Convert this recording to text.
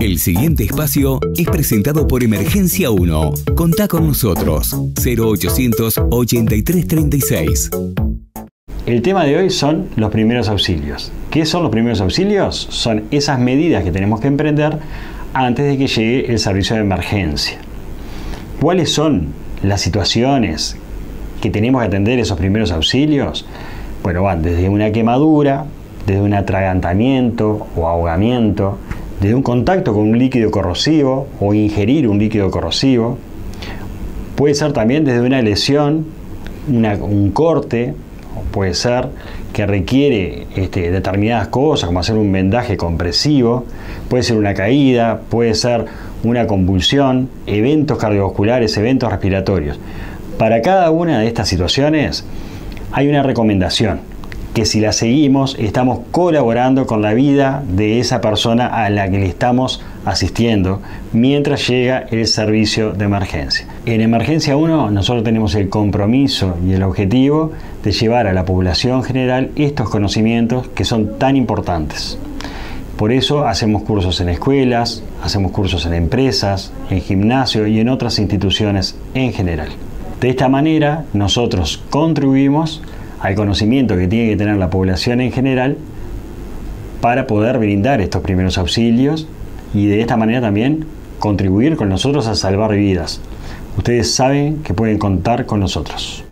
El siguiente espacio es presentado por Emergencia 1. Contá con nosotros. 0800 8336. El tema de hoy son los primeros auxilios. ¿Qué son los primeros auxilios? Son esas medidas que tenemos que emprender antes de que llegue el servicio de emergencia. ¿Cuáles son las situaciones que tenemos que atender esos primeros auxilios? Bueno, van desde una quemadura, desde un atragantamiento o ahogamiento, desde un contacto con un líquido corrosivo o ingerir un líquido corrosivo. Puede ser también desde una lesión, un corte, puede ser que requiere este, determinadas cosas, como hacer un vendaje compresivo, puede ser una caída, puede ser una convulsión, eventos cardiovasculares, eventos respiratorios. Para cada una de estas situaciones hay una recomendación que si la seguimos estamos colaborando con la vida de esa persona a la que le estamos asistiendo mientras llega el servicio de emergencia. En Emergencia 1 nosotros tenemos el compromiso y el objetivo de llevar a la población general estos conocimientos que son tan importantes. Por eso hacemos cursos en escuelas, hacemos cursos en empresas, en gimnasio y en otras instituciones en general. De esta manera nosotros contribuimos al conocimiento que tiene que tener la población en general para poder brindar estos primeros auxilios y de esta manera también contribuir con nosotros a salvar vidas. Ustedes saben que pueden contar con nosotros.